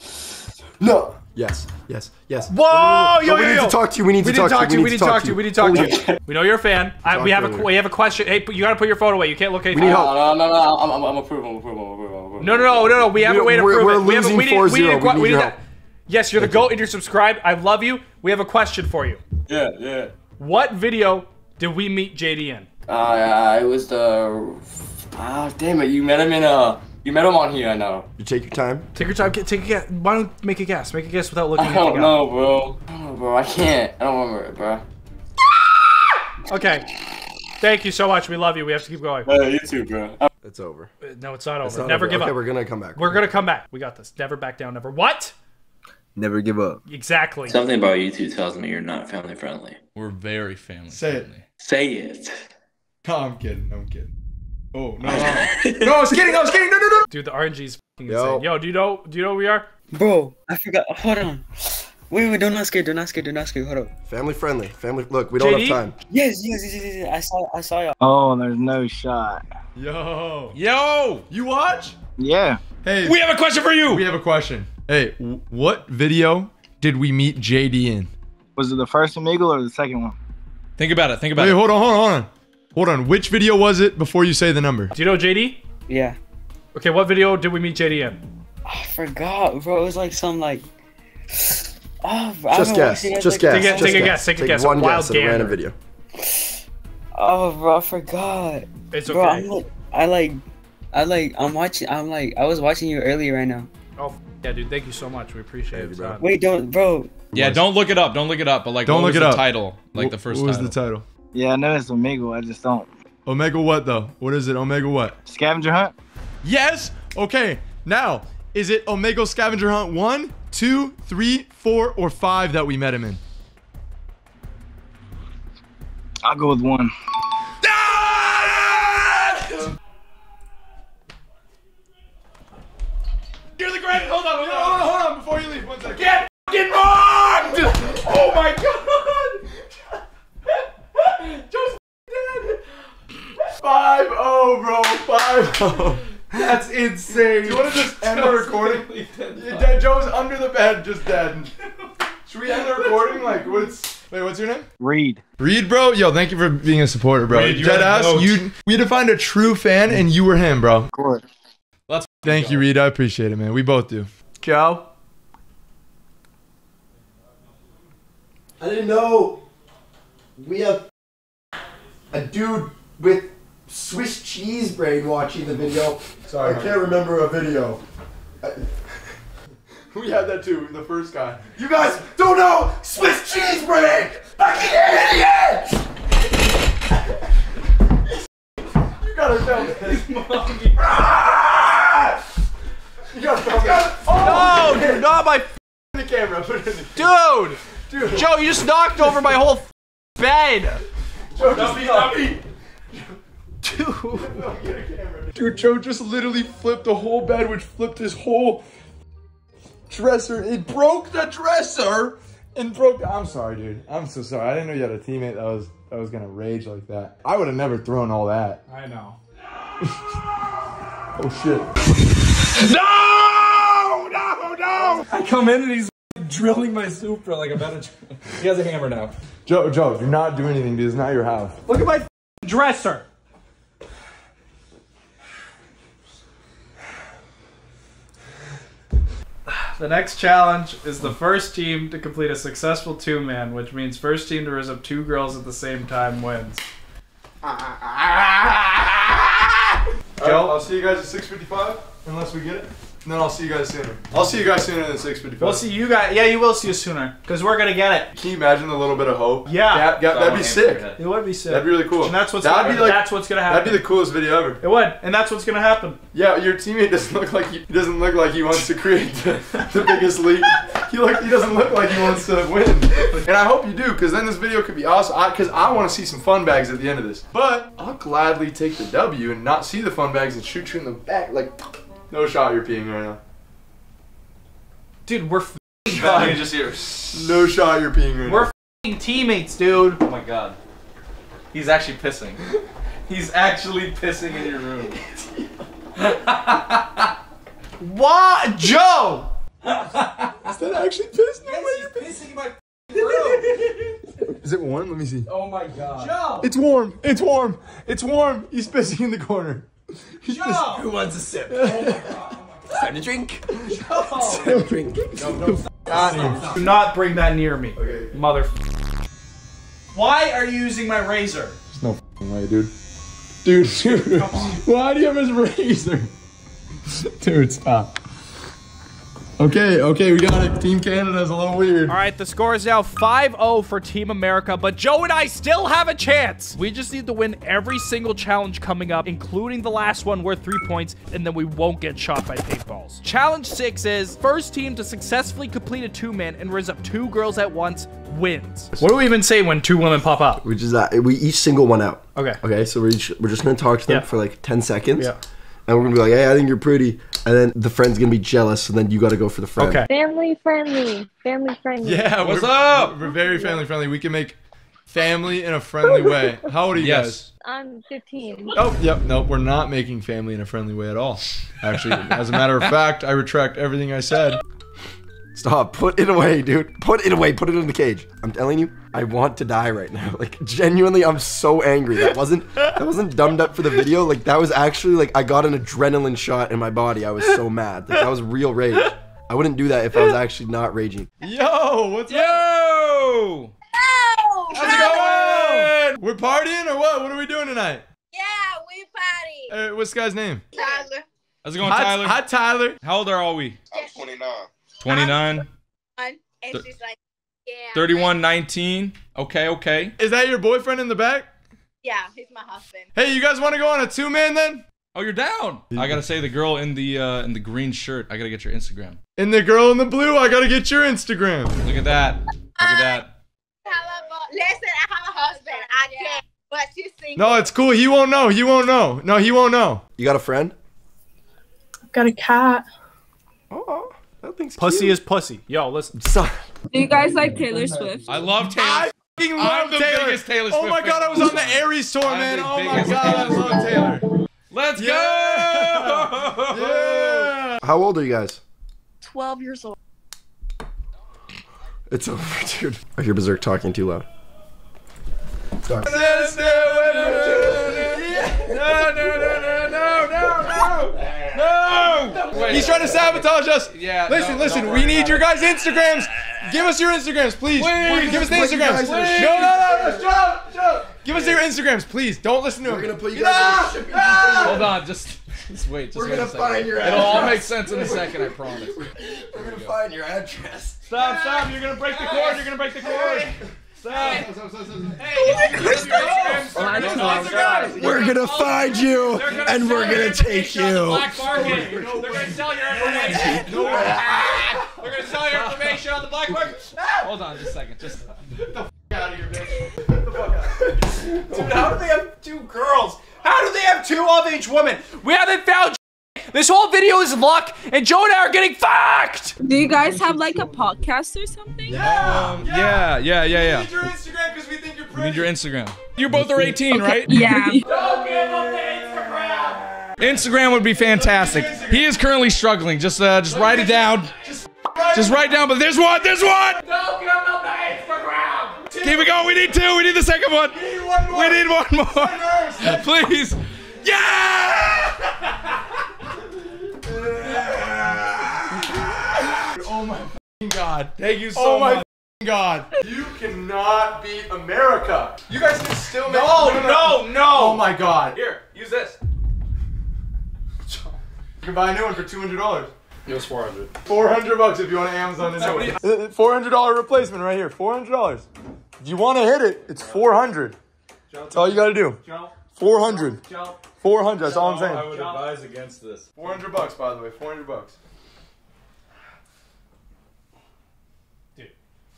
[SPEAKER 13] No. Yes, yes, yes.
[SPEAKER 1] Whoa,
[SPEAKER 13] No,
[SPEAKER 1] yo,
[SPEAKER 13] we
[SPEAKER 1] yo,
[SPEAKER 13] need to talk to you. We need
[SPEAKER 1] We
[SPEAKER 13] to
[SPEAKER 1] need
[SPEAKER 13] talk to you.
[SPEAKER 1] We need to talk to you. We need to talk to you. We know you're a fan. I, we have a we have a question. Hey, you gotta put your phone away. You can't look at
[SPEAKER 13] We need help.
[SPEAKER 12] No, no, no, no. I'm, I'm, I'm approve. I'm approve. I'm approve. I'm bro.
[SPEAKER 4] No, no, no, no, no. We have a way to
[SPEAKER 2] We're-
[SPEAKER 4] prove
[SPEAKER 2] we're
[SPEAKER 4] it. We have a,
[SPEAKER 2] losing
[SPEAKER 4] we need,
[SPEAKER 2] 4-0.
[SPEAKER 4] we need, a,
[SPEAKER 2] We
[SPEAKER 4] we need
[SPEAKER 2] your
[SPEAKER 4] that.
[SPEAKER 2] help.
[SPEAKER 4] Yes, you're the goat and you're subscribed. I love you. We have a question for you.
[SPEAKER 12] Yeah, yeah.
[SPEAKER 4] What video did we meet JD in?
[SPEAKER 12] Uh, it was the. Ah, damn it! You met him in uh, you met him on here. I know.
[SPEAKER 2] You take your time.
[SPEAKER 4] Take your time. Get, take a guess. Why don't make a guess? Make a guess without looking.
[SPEAKER 12] I don't
[SPEAKER 4] the
[SPEAKER 12] know, bro. I don't know, bro. I can't. I don't remember it, bro.
[SPEAKER 4] Okay. Thank you so much. We love you. We have to keep going.
[SPEAKER 12] Uh, you too, bro.
[SPEAKER 2] It's over.
[SPEAKER 4] Uh, No, it's not over.
[SPEAKER 2] It's not
[SPEAKER 4] never
[SPEAKER 2] over.
[SPEAKER 4] give
[SPEAKER 2] okay,
[SPEAKER 4] up.
[SPEAKER 2] we're gonna come back.
[SPEAKER 4] We're gonna come back. We got this. Never back down. Never. What?
[SPEAKER 5] Never give up.
[SPEAKER 4] Exactly.
[SPEAKER 18] Something about you two tells me you're not family friendly.
[SPEAKER 3] We're very family
[SPEAKER 2] Say it.
[SPEAKER 18] Say it.
[SPEAKER 2] No, I'm kidding. I'm kidding. Oh no! Oh. no, I was kidding. I was kidding. No, no, no.
[SPEAKER 4] Dude, the RNG's fucking
[SPEAKER 2] Yo.
[SPEAKER 4] insane. Yo, do you know? Do you know who we are?
[SPEAKER 19] Bro, I forgot. Hold on. Wait, wait, do not skip, do not skip, do not skip. Hold up.
[SPEAKER 2] Family friendly. Family. Look, we don't
[SPEAKER 4] JD?
[SPEAKER 2] have time.
[SPEAKER 19] Yes, yes, yes, yes, yes. I saw, I saw y'all.
[SPEAKER 5] Oh, there's no shot.
[SPEAKER 2] Yo.
[SPEAKER 3] Yo!
[SPEAKER 2] You watch?
[SPEAKER 5] Yeah.
[SPEAKER 2] Hey.
[SPEAKER 3] We have a question for you!
[SPEAKER 2] We have a question. Hey, what video did we meet JD in?
[SPEAKER 5] Was it the first Omegle or the second one?
[SPEAKER 3] Think about it. Think about
[SPEAKER 2] Wait,
[SPEAKER 3] it.
[SPEAKER 2] hold on, hold on, hold on. Hold on. Which video was it before you say the number?
[SPEAKER 4] Do you know JD?
[SPEAKER 19] Yeah.
[SPEAKER 4] Okay, what video did we meet JD in?
[SPEAKER 19] I forgot, bro. It was like some like. Oh, bro, I
[SPEAKER 2] Just
[SPEAKER 19] haven't
[SPEAKER 2] guess.
[SPEAKER 19] it in,
[SPEAKER 2] Just
[SPEAKER 19] like,
[SPEAKER 2] guess.
[SPEAKER 4] Take a-
[SPEAKER 2] just
[SPEAKER 4] take a guess, take a guess.
[SPEAKER 2] One
[SPEAKER 4] Wild
[SPEAKER 2] guess at a random video.
[SPEAKER 19] Oh, bro, I forgot.
[SPEAKER 4] It's
[SPEAKER 19] Bro,
[SPEAKER 4] okay.
[SPEAKER 19] I'm like, I like, I like, I'm watching. I'm like, I was watching you earlier right now.
[SPEAKER 4] Oh, yeah, dude. Thank you so much. We appreciate it. son.
[SPEAKER 19] Wait, don't, bro.
[SPEAKER 3] Yeah, don't look it up. Don't look it up. But like,
[SPEAKER 2] Don't
[SPEAKER 3] what
[SPEAKER 2] look
[SPEAKER 3] was
[SPEAKER 2] it
[SPEAKER 3] the
[SPEAKER 2] up.
[SPEAKER 3] title? Like
[SPEAKER 2] Wh-
[SPEAKER 3] the first
[SPEAKER 2] What was
[SPEAKER 3] title.
[SPEAKER 2] the title?
[SPEAKER 5] Yeah, I know it's Omegle. I just don't.
[SPEAKER 2] Omegle what though? What is it? Omegle what?
[SPEAKER 5] Scavenger hunt?
[SPEAKER 2] Yes. Okay. Now, is it Omegle Scavenger Hunt one, two, three, four, or five that we met him in?
[SPEAKER 5] I'll go with one.
[SPEAKER 2] You're the greatest. Hold on, hold on, hold on, before you leave. One second. Get fucking mocked! Oh my god! Just dead. Five oh, bro. Five oh. That's insane. Do you want to just end the recording? Yeah, Dead Joe's under the bed, just dead. Should we end the recording? Like, what's wait? What's your name?
[SPEAKER 5] Reed.
[SPEAKER 2] Reed, bro. Yo, thank you for being a supporter, bro.
[SPEAKER 3] Reed, you're the
[SPEAKER 2] Deadass,
[SPEAKER 3] goat.
[SPEAKER 2] you we had to find a true fan, and you were him, bro.
[SPEAKER 5] Of course.
[SPEAKER 3] Let's
[SPEAKER 2] Thank you, Reed. I appreciate it, man. We both do.
[SPEAKER 4] Joe.
[SPEAKER 13] I didn't know we have a dude with Swiss cheese brain watching the video.
[SPEAKER 2] Sorry,
[SPEAKER 13] I can't remember a video.
[SPEAKER 2] We had that too. The first guy.
[SPEAKER 13] You guys don't know Swiss cheese brain! Fucking idiot!
[SPEAKER 2] You gotta tell me. Ah! You gotta tell me. Oh,
[SPEAKER 4] No, dude, not my
[SPEAKER 2] the camera. Put it in the
[SPEAKER 4] dude. Joe, you just knocked over my whole f- bed.
[SPEAKER 2] Joe, just stop.
[SPEAKER 4] Dude.
[SPEAKER 2] Dude, Joe just literally flipped the whole bed, which flipped his whole dresser. It broke the dresser and broke. I'm sorry, dude. I'm so sorry. I didn't know you had a teammate that was that was gonna rage like that. I would have never thrown all that.
[SPEAKER 4] I know.
[SPEAKER 2] Oh shit.
[SPEAKER 20] No! No! No!
[SPEAKER 21] I come in and he's drilling my Supra like I'm about. He has a hammer now.
[SPEAKER 2] Joe, Joe, do not do anything, dude. It's not your house.
[SPEAKER 4] Look at my dresser. The next challenge is the first team to complete a successful two man, which means first team to raise up two girls at the same time wins.
[SPEAKER 2] Joe, I'll see you guys at 6:55 unless we get it. And then I'll see you guys sooner. I'll see you guys sooner than 6:55.
[SPEAKER 4] We'll see you guys. Yeah, you will see us sooner because we're gonna get it.
[SPEAKER 2] Can you imagine a little bit of hope?
[SPEAKER 4] Yeah.
[SPEAKER 2] That- that- that'd be sick.
[SPEAKER 4] It would be sick.
[SPEAKER 2] That'd be really cool.
[SPEAKER 4] And that's what's
[SPEAKER 2] that'd
[SPEAKER 4] gonna,
[SPEAKER 2] be like
[SPEAKER 4] that's what's gonna happen.
[SPEAKER 2] That'd be the coolest video ever.
[SPEAKER 4] It would, and that's what's gonna happen.
[SPEAKER 2] Yeah, your teammate doesn't look like he, he doesn't look like he wants to create the, the biggest lead. He like he doesn't look like he wants to win. And I hope you do, because then this video could be awesome. Because I, want to see some fun bags at the end of this. But I'll gladly take the W and not see the fun bags and shoot you in the back. Like, no shot you're peeing right now.
[SPEAKER 4] Dude, we're f-
[SPEAKER 3] You just hear.
[SPEAKER 2] No shot you're peeing right
[SPEAKER 4] we're
[SPEAKER 2] now.
[SPEAKER 4] f- teammates, dude.
[SPEAKER 3] Oh my god. He's actually pissing. He's actually pissing in your room.
[SPEAKER 4] What, Joe?
[SPEAKER 2] Is that actually piss? No way you're
[SPEAKER 21] pissing my
[SPEAKER 2] Is it warm? Let me see.
[SPEAKER 21] Oh my god.
[SPEAKER 4] Joe.
[SPEAKER 2] It's warm. It's warm. It's warm. He's pissing in the corner. He's
[SPEAKER 21] Joe. Who wants a sip? Oh my god.
[SPEAKER 13] Oh time to drink. Time to drink.
[SPEAKER 1] Do not bring that near me, mother. Why are you using my razor?
[SPEAKER 2] There's no f***ing way, dude. Dude, dude. Why do you have his razor? Dude, stop. Okay, okay, we got it. Team Canada's a little weird.
[SPEAKER 1] All right, the score is now 5-0 for Team America, but Joe and I still have a chance. We just need to win every single challenge coming up, including the last one worth three points, and then we won't get shot by paintballs. Challenge six is first team to successfully complete a two-man and raise up two girls at once wins. What do we even say when two women pop up?
[SPEAKER 13] We just uh, we each single one out.
[SPEAKER 1] Okay.
[SPEAKER 13] Okay, so we're each, we're just gonna talk to them
[SPEAKER 1] Yeah.
[SPEAKER 13] for like ten seconds.
[SPEAKER 1] Yeah.
[SPEAKER 13] And we're gonna be like, hey, I think you're pretty, and then the friend's gonna be jealous, and then you gotta go for the friend.
[SPEAKER 1] Okay.
[SPEAKER 7] Family friendly. Family friendly.
[SPEAKER 2] Yeah,
[SPEAKER 3] What's
[SPEAKER 2] we're,
[SPEAKER 3] up?
[SPEAKER 2] We're very family friendly. We can make family in a friendly way. How old are you
[SPEAKER 3] Yes.
[SPEAKER 2] guys?
[SPEAKER 7] I'm 15.
[SPEAKER 2] Oh, yep, nope, we're not making family in a friendly way at all. Actually, as a matter of fact, I retract everything I said.
[SPEAKER 13] Stop. Put it away, dude. Put it away. Put it in the cage. I'm telling you, I want to die right now. Like genuinely, I'm so angry. That wasn't that wasn't dumbed up for the video. Like that was actually like I got an adrenaline shot in my body. I was so mad. Like that was real rage. I wouldn't do that if I was actually not raging.
[SPEAKER 2] Yo, what's up?
[SPEAKER 3] Yo!
[SPEAKER 2] How's it going? We're partying or what? What are we doing tonight?
[SPEAKER 9] Yeah, we party.
[SPEAKER 2] Uh, what's this guy's name?
[SPEAKER 9] Tyler.
[SPEAKER 3] How's it going,
[SPEAKER 2] Hi,
[SPEAKER 3] Tyler?
[SPEAKER 2] Hi, Tyler.
[SPEAKER 3] How old are all we?
[SPEAKER 9] I'm 29.
[SPEAKER 3] 29,
[SPEAKER 9] And she's like, yeah.
[SPEAKER 3] 31, 19. Okay, okay.
[SPEAKER 2] Is that your boyfriend in the back?
[SPEAKER 9] Yeah, he's my husband.
[SPEAKER 2] Hey, you guys want to go on a two man then?
[SPEAKER 3] Oh, you're down. I gotta say, the girl in the uh, in the green shirt. I gotta get your Instagram.
[SPEAKER 2] And the girl in the blue, I gotta get your Instagram.
[SPEAKER 3] Look at that. Look at that.
[SPEAKER 9] Listen, I have a husband. I can't. But she's single.
[SPEAKER 2] No, it's cool. He won't know. He won't know. No, he won't know.
[SPEAKER 13] You got a friend?
[SPEAKER 14] I've Got a cat.
[SPEAKER 13] Oh, that thing's
[SPEAKER 1] Pussy
[SPEAKER 13] cute.
[SPEAKER 1] is pussy. Yo, listen. Sorry.
[SPEAKER 14] Do you guys like Taylor Swift?
[SPEAKER 3] I love Taylor.
[SPEAKER 2] I fucking love
[SPEAKER 3] I'm the
[SPEAKER 2] Taylor.
[SPEAKER 3] biggest Taylor
[SPEAKER 2] Oh my god. I was on the Eras tour,
[SPEAKER 3] I'm
[SPEAKER 2] man. Oh my
[SPEAKER 3] biggest
[SPEAKER 2] god, I
[SPEAKER 3] Taylor
[SPEAKER 2] love Taylor.
[SPEAKER 3] Let's
[SPEAKER 2] Yeah.
[SPEAKER 3] go.
[SPEAKER 2] Yeah.
[SPEAKER 13] How old are you guys?
[SPEAKER 9] 12 years old.
[SPEAKER 13] It's over, dude. I hear Bazerk talking too loud. Sorry.
[SPEAKER 2] No, no, no, no, no, no, no. No. He's trying to sabotage us.
[SPEAKER 3] Yeah,
[SPEAKER 2] Listen,
[SPEAKER 3] no,
[SPEAKER 2] listen. We need your guys' Instagrams. Give us your Instagrams, please.
[SPEAKER 3] Please.
[SPEAKER 2] Give us the Instagrams.
[SPEAKER 13] guys in
[SPEAKER 2] No, no, no, no. Shut up. Shut up. Give us your Instagrams, please. Don't listen to him.
[SPEAKER 13] We're gonna put you guys in a shipping ah!
[SPEAKER 3] Hold on, just just wait. Just
[SPEAKER 13] We're
[SPEAKER 3] wait
[SPEAKER 13] gonna
[SPEAKER 3] a second.
[SPEAKER 13] find your address.
[SPEAKER 3] It'll all make sense in a second. I promise.
[SPEAKER 13] We're gonna find your address.
[SPEAKER 2] Stop, stop. You're gonna break the cord. You're gonna break the cord. Stop.
[SPEAKER 13] Oh We're gonna find you, and we're gonna take you.
[SPEAKER 22] Black market. They're gonna sell your information. They're gonna sell your information on the black market.
[SPEAKER 3] Hold on, just a second. Just.
[SPEAKER 4] The out of here, dude, how do they have two girls? How do they have two of each woman? We haven't found. This whole video is luck, and Joe and I are getting fucked.
[SPEAKER 14] Do you guys have like a podcast or something?
[SPEAKER 3] Um, yeah, yeah, yeah, yeah.
[SPEAKER 2] Your Instagram because we think you're
[SPEAKER 3] We need your Instagram. You both are 18, right?
[SPEAKER 14] Yeah.
[SPEAKER 4] Don't give Instagram.
[SPEAKER 3] Instagram would be fantastic. He is currently struggling. Just, uh, just write it down. Just write down. But there's one. There's one.
[SPEAKER 4] Don't give them the Instagram.
[SPEAKER 3] Keep it going. We need two. We need the second one. We need one more. We need one more. Please. Yeah!
[SPEAKER 2] Oh my god.
[SPEAKER 3] Thank you
[SPEAKER 2] Oh
[SPEAKER 3] so
[SPEAKER 2] my
[SPEAKER 3] much.
[SPEAKER 2] F***ing god. You cannot beat America. You guys can still make
[SPEAKER 4] No, no, no.
[SPEAKER 2] Oh my god.
[SPEAKER 4] Here, use this.
[SPEAKER 2] You can buy a new one for two hundred dollars.
[SPEAKER 4] It was 400.
[SPEAKER 2] Four hundred bucks if you want to Amazon it. Uh, Four hundred dollar replacement right here. Four hundred dollars. If you want to hit it, it's four hundred. That's all you got to do. Four hundred. Four hundred. That's all I'm saying.
[SPEAKER 23] I would advise against this.
[SPEAKER 2] Four hundred bucks, by the way. Four hundred bucks.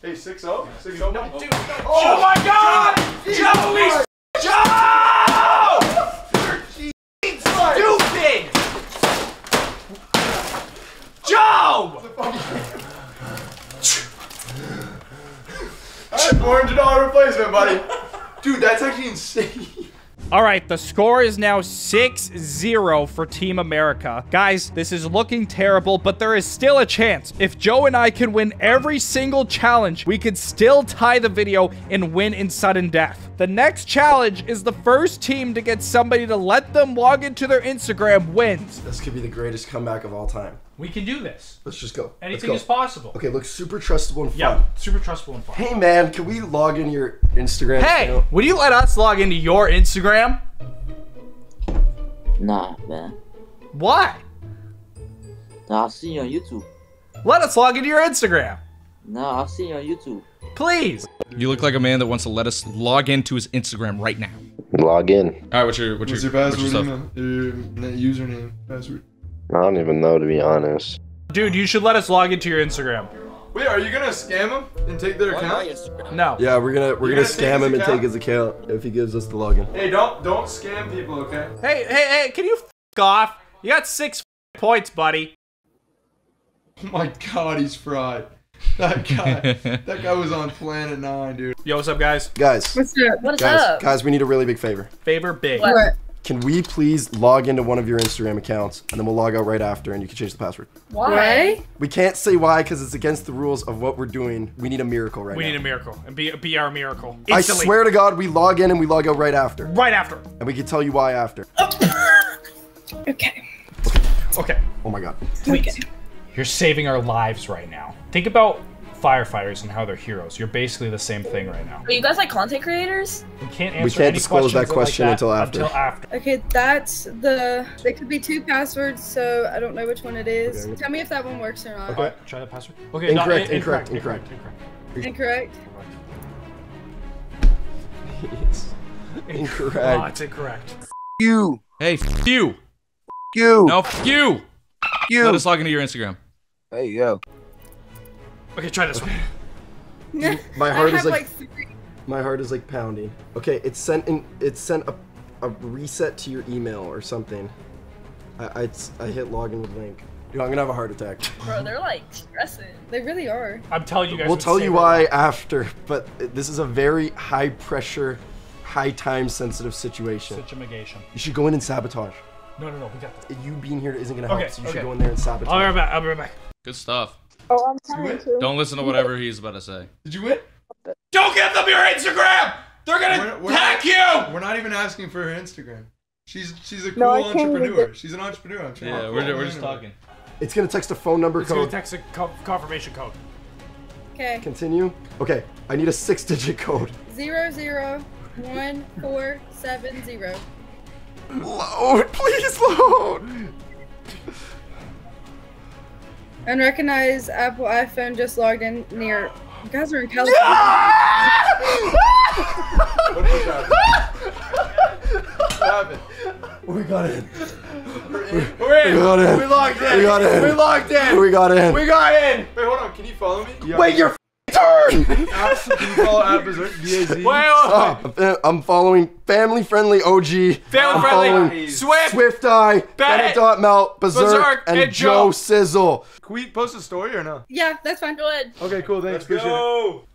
[SPEAKER 2] Hey, six oh? zero. Six zero.
[SPEAKER 4] Oh, oh my god! Joe, please! Joe! Stupid! Joe!
[SPEAKER 2] Four hundred dollar replacement, buddy. Dude, that's actually insane.
[SPEAKER 1] All right, the score is now 6-0 for Team America. Guys, this is looking terrible, but there is still a chance. If Joe and I can win every single challenge, we could still tie the video and win in sudden death. The next challenge is the first team to get somebody to let them log into their Instagram wins.
[SPEAKER 13] This could be the greatest comeback of all time.
[SPEAKER 1] We can do this.
[SPEAKER 13] Let's just go.
[SPEAKER 1] Anything
[SPEAKER 13] go.
[SPEAKER 1] is possible.
[SPEAKER 13] Okay, looks super trustable and fun.
[SPEAKER 1] Yeah, super trustable and fun.
[SPEAKER 13] Hey man, can we log in your Instagram?
[SPEAKER 1] Hey,
[SPEAKER 13] account?
[SPEAKER 1] would you let us log into your Instagram?
[SPEAKER 24] Nah, man.
[SPEAKER 1] Why?
[SPEAKER 24] Nah, I've seen you on YouTube.
[SPEAKER 1] Let us log into your Instagram.
[SPEAKER 24] Nah, I've seen you on YouTube.
[SPEAKER 1] Please.
[SPEAKER 3] You look like a man that wants to let us log into his Instagram right now.
[SPEAKER 25] Log in.
[SPEAKER 3] All right, what's your what's,
[SPEAKER 2] What's
[SPEAKER 3] your,
[SPEAKER 2] your
[SPEAKER 3] what's
[SPEAKER 2] password?
[SPEAKER 3] your stuff?
[SPEAKER 2] email? Your username, password.
[SPEAKER 25] I don't even know to be honest.
[SPEAKER 1] Dude, you should let us log into your Instagram.
[SPEAKER 2] Wait, are you gonna scam him and take their account?
[SPEAKER 1] No.
[SPEAKER 13] Yeah, we're gonna we're gonna
[SPEAKER 2] gonna
[SPEAKER 13] scam
[SPEAKER 2] his
[SPEAKER 13] him and take his account if he gives us the login.
[SPEAKER 2] Hey, don't don't scam people, okay?
[SPEAKER 1] Hey, hey, hey, can you f off? You got six f- points, buddy.
[SPEAKER 2] Oh my god, he's fried. That guy, that guy was on Planet Nine, dude.
[SPEAKER 1] Yo, what's up, guys?
[SPEAKER 13] Guys,
[SPEAKER 26] What's up?
[SPEAKER 14] What is
[SPEAKER 13] guys,
[SPEAKER 14] up?
[SPEAKER 13] guys, we need a really big favor.
[SPEAKER 1] Favor big.
[SPEAKER 26] What?
[SPEAKER 13] Can we please log into one of your Instagram accounts and then we'll log out right after and you can change the password.
[SPEAKER 14] Why?
[SPEAKER 13] We can't say why because it's against the rules of what we're doing. We need a miracle right now.
[SPEAKER 1] We
[SPEAKER 13] now.
[SPEAKER 1] need a miracle and be be our miracle.
[SPEAKER 13] I swear to God, we log in and we log out right after.
[SPEAKER 1] Right after.
[SPEAKER 13] And we can tell you why after.
[SPEAKER 26] Okay.
[SPEAKER 1] Okay.
[SPEAKER 13] Oh my God.
[SPEAKER 1] Please. You're saving our lives right now. Think about firefighters and how they're heroes. You're basically the same thing right now.
[SPEAKER 14] Are you guys like content creators?
[SPEAKER 1] We can't answer
[SPEAKER 13] We can't
[SPEAKER 1] any
[SPEAKER 13] disclose that
[SPEAKER 1] questions like that
[SPEAKER 13] until after.
[SPEAKER 1] Until after.
[SPEAKER 27] Okay, that's the. There could be two passwords, so I don't know which one it is.
[SPEAKER 13] Okay.
[SPEAKER 27] Tell me if that one works or not.
[SPEAKER 13] Okay.
[SPEAKER 1] Try the password. Okay. no,
[SPEAKER 13] Incorrect,
[SPEAKER 1] in-
[SPEAKER 13] incorrect, incorrect.
[SPEAKER 27] Incorrect.
[SPEAKER 13] Incorrect.
[SPEAKER 1] Oh, it's incorrect.
[SPEAKER 13] You.
[SPEAKER 3] Hey, f you.
[SPEAKER 13] You.
[SPEAKER 3] No, f you.
[SPEAKER 13] You.
[SPEAKER 3] Let us log into your Instagram.
[SPEAKER 13] Hey yo.
[SPEAKER 1] Okay, try this one.
[SPEAKER 13] My heart is like,
[SPEAKER 27] like
[SPEAKER 13] my heart is like pounding. Okay, it's sent in. It's sent a, a reset to your email or something. I I, it's- I hit login with link. Dude, I'm gonna have a heart attack.
[SPEAKER 14] Bro, they're like stressing.
[SPEAKER 27] They really are.
[SPEAKER 1] I'm telling you guys.
[SPEAKER 13] We'll tell you why
[SPEAKER 1] lives.
[SPEAKER 13] after, but this is a very high pressure, high time sensitive situation.
[SPEAKER 1] Situation.
[SPEAKER 13] You should go in and sabotage.
[SPEAKER 1] No, no, no. We got this.
[SPEAKER 13] You being here isn't gonna help,
[SPEAKER 1] Okay,
[SPEAKER 13] so you
[SPEAKER 1] okay.
[SPEAKER 13] should go in there and sabotage.
[SPEAKER 1] I'll be right back. I'll be right back.
[SPEAKER 3] Good stuff.
[SPEAKER 27] Oh, I'm trying to.
[SPEAKER 3] Don't listen to whatever he's about to say.
[SPEAKER 2] Did you win?
[SPEAKER 4] Don't give them your Instagram! They're gonna
[SPEAKER 2] We're- we're
[SPEAKER 4] hack
[SPEAKER 2] not-
[SPEAKER 4] you!
[SPEAKER 2] We're not even asking for her Instagram. She's she's a cool
[SPEAKER 27] No,
[SPEAKER 2] entrepreneur. She's an entrepreneur. I'm trying
[SPEAKER 3] Yeah,
[SPEAKER 2] to
[SPEAKER 3] we're, we're just talking.
[SPEAKER 13] It's gonna text a phone number code.
[SPEAKER 1] It's gonna text a co- confirmation code.
[SPEAKER 27] Okay.
[SPEAKER 13] Continue. Okay, I need a six-digit code.
[SPEAKER 27] Zero zero one four seven zero.
[SPEAKER 13] Load, please load.
[SPEAKER 27] Unrecognized Apple iPhone just logged in near. You guys are in California.
[SPEAKER 2] What is that? What happened?
[SPEAKER 13] We got in.
[SPEAKER 4] We're in!
[SPEAKER 13] We got in.
[SPEAKER 4] We logged in!
[SPEAKER 13] We got in.
[SPEAKER 4] We logged in!
[SPEAKER 13] We got in.
[SPEAKER 4] We got in!
[SPEAKER 2] Wait, hold on. Can you follow me? Yeah.
[SPEAKER 13] Wait your turn.
[SPEAKER 2] Follow at Bazerk? B-A-Z?
[SPEAKER 1] Wait, wait, wait.
[SPEAKER 13] I'm following family-friendly OG.
[SPEAKER 1] Family
[SPEAKER 13] I'm
[SPEAKER 1] friendly.
[SPEAKER 13] following
[SPEAKER 1] Swift.
[SPEAKER 13] Swift Eye,
[SPEAKER 1] Bennett,
[SPEAKER 13] Bennett Melt, Bazerk,
[SPEAKER 1] Bazerk,
[SPEAKER 13] and,
[SPEAKER 1] and
[SPEAKER 13] Joe
[SPEAKER 1] Joe.
[SPEAKER 13] Sizl.
[SPEAKER 2] Can we post a story or no?
[SPEAKER 27] Yeah, that's fine.
[SPEAKER 14] Good.
[SPEAKER 2] Okay, cool. Thanks.
[SPEAKER 4] Let's
[SPEAKER 2] Appreciate
[SPEAKER 4] go!
[SPEAKER 2] it.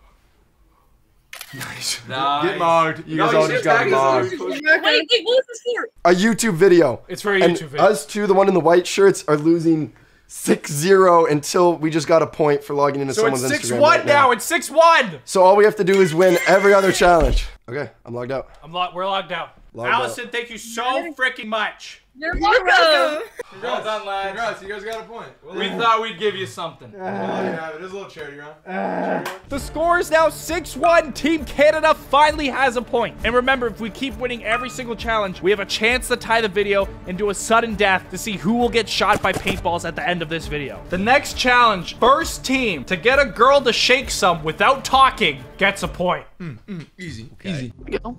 [SPEAKER 4] Nice.
[SPEAKER 2] Get mogged. You
[SPEAKER 4] No,
[SPEAKER 2] guys
[SPEAKER 4] you
[SPEAKER 2] all
[SPEAKER 4] should
[SPEAKER 2] just got
[SPEAKER 4] tag
[SPEAKER 2] mogged.
[SPEAKER 14] Wait, wait, what was this for?
[SPEAKER 13] A YouTube video.
[SPEAKER 1] It's for a
[SPEAKER 13] and
[SPEAKER 1] YouTube video.
[SPEAKER 13] us two, the one in the white shirts, are losing 6-0 until we just got a point for logging into
[SPEAKER 1] So
[SPEAKER 13] someone's
[SPEAKER 1] it's six
[SPEAKER 13] Instagram
[SPEAKER 1] one
[SPEAKER 13] right
[SPEAKER 1] now. It's six one.
[SPEAKER 13] So all we have to do is win every other challenge. Okay, I'm logged out.
[SPEAKER 1] I'm lo- we're logged out.
[SPEAKER 13] Logged
[SPEAKER 1] Allison, thank you so freaking much.
[SPEAKER 14] You're
[SPEAKER 27] You're welcome.
[SPEAKER 4] Well done, lads.
[SPEAKER 2] Congrats, you guys got a point. Well,
[SPEAKER 1] We
[SPEAKER 2] done.
[SPEAKER 1] thought we'd give you something.
[SPEAKER 2] Well, there you have it. There's a little charity round.
[SPEAKER 1] Uh, the score is now 6-1. Team Canada finally has a point. And remember, if we keep winning every single challenge, we have a chance to tie the video and do a sudden death to see who will get shot by paintballs at the end of this video. The next challenge, first team to get a girl to shake some without talking gets a point.
[SPEAKER 2] Hmm, hmm, easy. Easy.
[SPEAKER 14] Go.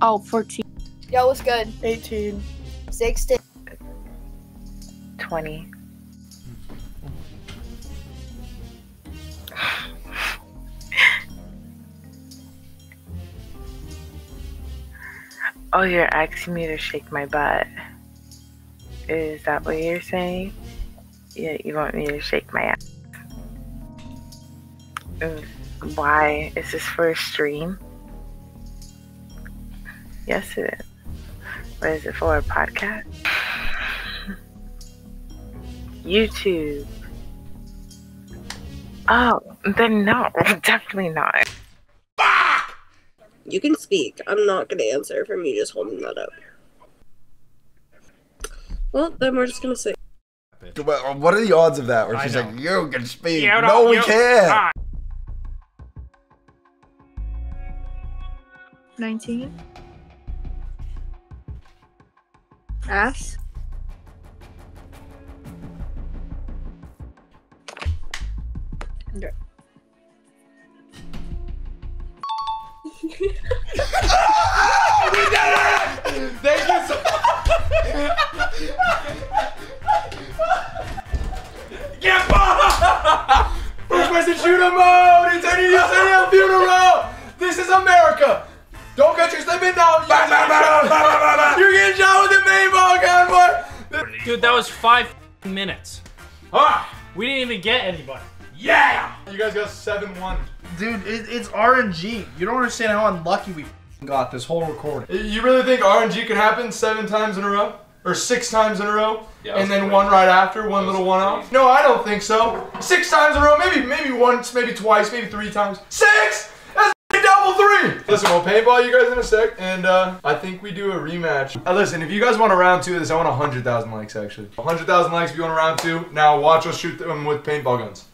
[SPEAKER 14] Oh, 14.
[SPEAKER 28] Yo, what's good?
[SPEAKER 27] 18.
[SPEAKER 28] 16.
[SPEAKER 29] 20. Oh, you're asking me to shake my butt. Is that what you're saying? Yeah, you want me to shake my ass. Why? Is this for a stream? Yes, it is. What is it for? A podcast? YouTube. Oh, then no, definitely not.
[SPEAKER 30] You can speak. I'm not gonna answer from you just holding that up. Well, then we're just gonna say.
[SPEAKER 13] What are the odds of that? Where
[SPEAKER 14] I
[SPEAKER 13] she's
[SPEAKER 14] know.
[SPEAKER 13] like, you can speak.
[SPEAKER 14] You
[SPEAKER 13] no, we can't.
[SPEAKER 14] Ah.
[SPEAKER 31] Ass.
[SPEAKER 4] That was five minutes.
[SPEAKER 14] Ah!
[SPEAKER 4] We didn't even get anybody.
[SPEAKER 14] Yeah! You guys got 7-1.
[SPEAKER 1] Dude, it, it's RNG. You don't understand how unlucky we got this whole recording.
[SPEAKER 2] You really think RNG can happen seven times in a row? Or six times in a row?
[SPEAKER 1] Yeah,
[SPEAKER 2] and then
[SPEAKER 1] crazy.
[SPEAKER 2] one right after, one little one off? No, I don't think so. Six times in a row, maybe maybe once, maybe twice, maybe three times. Six! That's a double three! Listen, we'll paintball you guys in a sec, and uh, I think we do a rematch. Uh, listen, if you guys want a round two of this, I want 100,000 likes actually. 100,000 likes if you want a round two. Now watch us shoot them with paintball guns.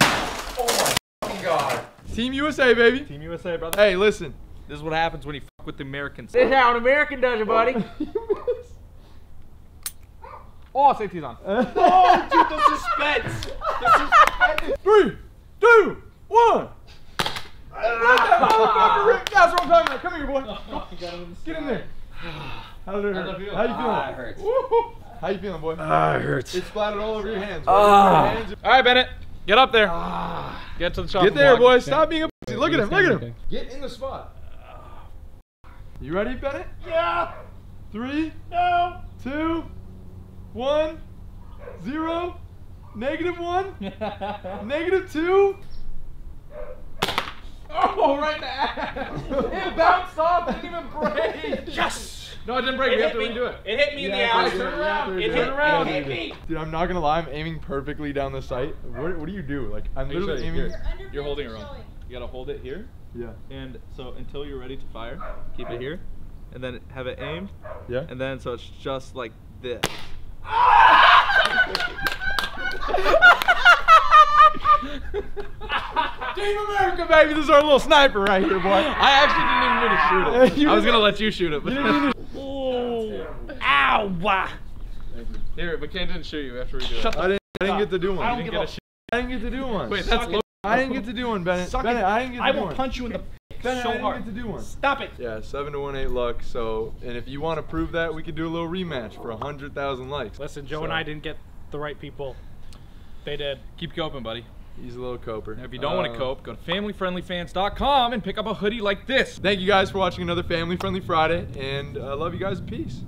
[SPEAKER 2] Oh my god. Team USA, baby.
[SPEAKER 1] Team USA, brother.
[SPEAKER 2] Hey, listen.
[SPEAKER 1] This is what happens when you fuck with the Americans.
[SPEAKER 4] This is how an American does it, buddy.
[SPEAKER 1] Oh, safety's on.
[SPEAKER 4] oh, dude, the suspense. The suspense.
[SPEAKER 2] Three, two, one. That's what I'm talking about. Come here, boy. Get in there. How did it hurt? How you feeling?
[SPEAKER 32] Ah, it hurts.
[SPEAKER 2] How you feeling, boy?
[SPEAKER 1] Ah, it hurts.
[SPEAKER 2] It splattered all over your hands.
[SPEAKER 1] Ah.
[SPEAKER 2] Your hands-
[SPEAKER 1] All right, Bennett. Get up there. Ah. Get to the shot.
[SPEAKER 2] Get there, boy. Stop being a pussy. Look at him. Look at him. Get in the spot. You ready, Bennett?
[SPEAKER 14] Yeah!
[SPEAKER 2] Three,
[SPEAKER 14] No!
[SPEAKER 2] Two. One. Zero. one, zero, negative one, negative two.
[SPEAKER 1] Oh, right in the ass. it bounced off. Didn't even break.
[SPEAKER 4] Yes.
[SPEAKER 1] No, it didn't break.
[SPEAKER 4] It
[SPEAKER 1] we have to
[SPEAKER 4] me.
[SPEAKER 1] redo it.
[SPEAKER 4] It hit me in the
[SPEAKER 2] Yeah,
[SPEAKER 4] eye.
[SPEAKER 2] turn
[SPEAKER 4] Turn
[SPEAKER 2] around.
[SPEAKER 4] around. It
[SPEAKER 2] Turn
[SPEAKER 4] hit,
[SPEAKER 2] around.
[SPEAKER 4] it hit me.
[SPEAKER 2] Dude, I'm not gonna lie, I'm aiming perfectly down the sight. What, what do you do? Like, I'm literally aiming.
[SPEAKER 3] You're, you're holding it wrong. You gotta hold it here.
[SPEAKER 2] Yeah.
[SPEAKER 3] And so until you're ready to fire, keep it here, and then have it aimed.
[SPEAKER 2] Yeah.
[SPEAKER 3] And then so it's just like this.
[SPEAKER 2] Team America, baby, this is our little sniper right here, boy.
[SPEAKER 3] I actually didn't even mean to shoot it. I was gonna let you shoot it, but.
[SPEAKER 2] You
[SPEAKER 4] Oh. Ow.
[SPEAKER 3] Here, but Ken didn't shoot you after we do it.
[SPEAKER 2] I didn't, I didn't get to do one.
[SPEAKER 4] I
[SPEAKER 2] I
[SPEAKER 4] don't
[SPEAKER 2] didn't,
[SPEAKER 4] give
[SPEAKER 3] get
[SPEAKER 4] a
[SPEAKER 3] a
[SPEAKER 2] I didn't get to do one.
[SPEAKER 3] Wait, that's low.
[SPEAKER 2] I didn't get to do one, Bennett.
[SPEAKER 4] Suck
[SPEAKER 2] Bennett,
[SPEAKER 4] it.
[SPEAKER 2] I didn't get to
[SPEAKER 4] I
[SPEAKER 2] do
[SPEAKER 4] will punch you in the
[SPEAKER 2] Bennett,
[SPEAKER 4] so
[SPEAKER 2] I didn't
[SPEAKER 4] hard.
[SPEAKER 2] get to do one.
[SPEAKER 4] Stop it.
[SPEAKER 2] Yeah, seven to one, eight luck. So, and if you want to prove that, we could do a little rematch for a hundred thousand likes.
[SPEAKER 4] Listen, Joe and I didn't get the right people. They did.
[SPEAKER 3] Keep coping, buddy.
[SPEAKER 2] He's a little coper.
[SPEAKER 3] And if you don't want
[SPEAKER 2] Um,
[SPEAKER 3] to cope, go to familyfriendlyfans.com and pick up a hoodie like this.
[SPEAKER 2] Thank you guys for watching another family friendly Friday, and I love you guys. Peace.